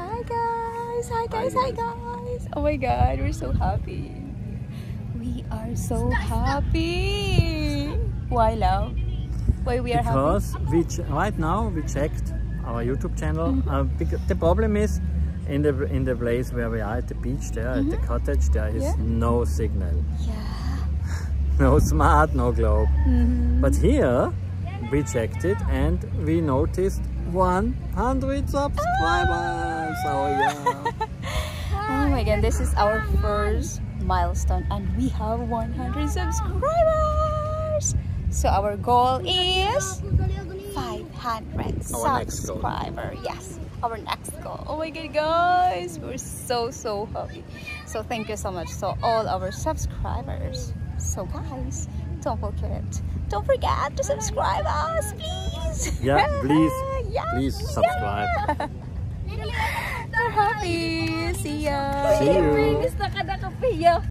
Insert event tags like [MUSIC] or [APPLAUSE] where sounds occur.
Hi guys! Hi guys! Hi guys! Oh my god, we're so happy. We are so happy. Why love? Why we are because happy? we right now we checked our YouTube channel. Mm-hmm. Uh, bec- the problem is in the in the place where we are at the beach there at the cottage there is Mm-hmm. Yeah. no signal, Yeah. [LAUGHS] no smart, no globe. Mhm. But here we checked it and we noticed 100 subscribers. Oh yeah. [LAUGHS] Oh my god, this is our first milestone and we have 100 subscribers. So our goal is 500 Our next goal. subscriber. Yes, our next goal. Oh my god, guys, we're so so happy. So thank you so much to all our subscribers. So guys, don't forget, don't forget to subscribe us, please. Yeah, please, [LAUGHS] Yeah, please subscribe. [LAUGHS] We're happy. See ya. See you.